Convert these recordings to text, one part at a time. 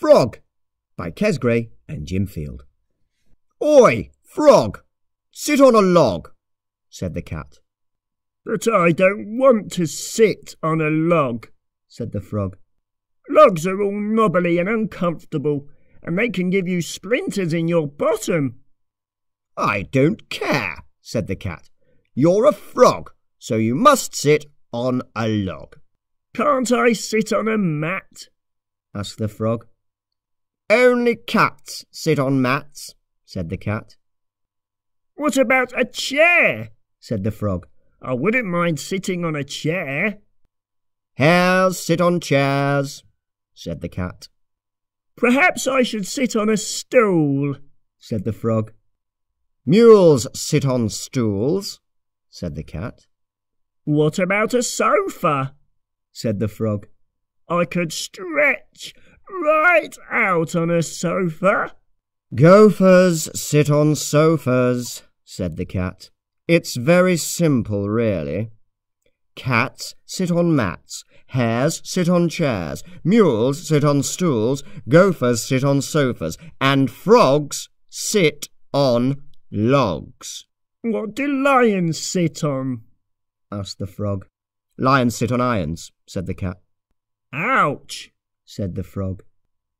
Frog by Kes Gray and Jim Field. Oi, frog, sit on a log, said the cat. But I don't want to sit on a log, said the frog. Logs are all knobbly and uncomfortable, and they can give you splinters in your bottom. I don't care, said the cat. You're a frog, so you must sit on a log. Can't I sit on a mat? Asked the frog. Only cats sit on mats, said the cat. What about a chair? said the frog. I wouldn't mind sitting on a chair. Hares sit on chairs, said the cat. Perhaps I should sit on a stool, said the frog. Mules sit on stools, said the cat. What about a sofa? said the frog. I could stretch right out on a sofa. Gophers sit on sofas, said the cat. It's very simple, really. Cats sit on mats, hares sit on chairs, mules sit on stools, gophers sit on sofas, and frogs sit on logs. What do lions sit on? asked the frog. Lions sit on irons, said the cat. Ouch, said the frog.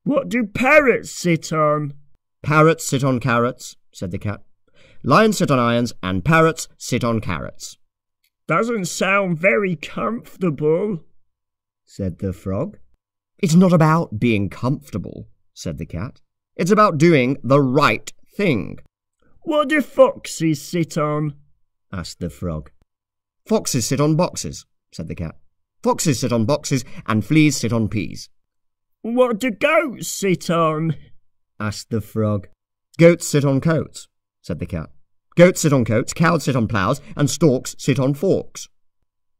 What do parrots sit on? Parrots sit on carrots, said the cat. Lions sit on irons, and parrots sit on carrots. Doesn't sound very comfortable, said the frog. It's not about being comfortable, said the cat. It's about doing the right thing. What do foxes sit on? asked the frog. Foxes sit on boxes, said the cat. Foxes sit on boxes, and fleas sit on peas. What do goats sit on? asked the frog. Goats sit on coats, said the cat. Goats sit on coats, cows sit on ploughs, and storks sit on forks.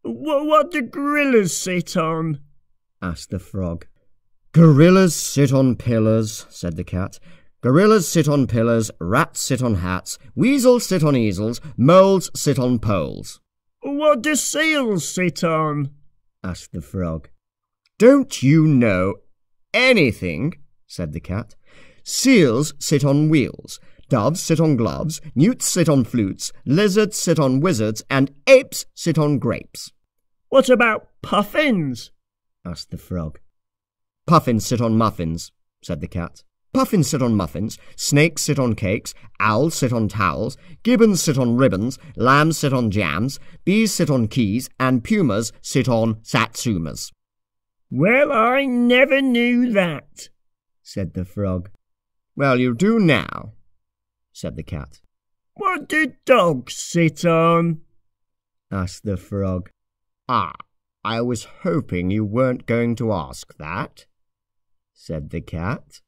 What, what do gorillas sit on? asked the frog. Gorillas sit on pillars, said the cat. Gorillas sit on pillars, rats sit on hats, weasels sit on easels, moles sit on poles. What do seals sit on? Asked the frog. Don't you know anything? said the cat. Seals sit on wheels, doves sit on gloves, newts sit on flutes, lizards sit on wizards, and apes sit on grapes. What about puffins? asked the frog. Puffins sit on muffins, said the cat. Puffins sit on muffins, snakes sit on cakes, owls sit on towels, gibbons sit on ribbons, lambs sit on jams, bees sit on keys, and pumas sit on satsumas. Well, I never knew that, said the frog. Well, you do now, said the cat. What do dogs sit on? asked the frog. Ah, I was hoping you weren't going to ask that, said the cat.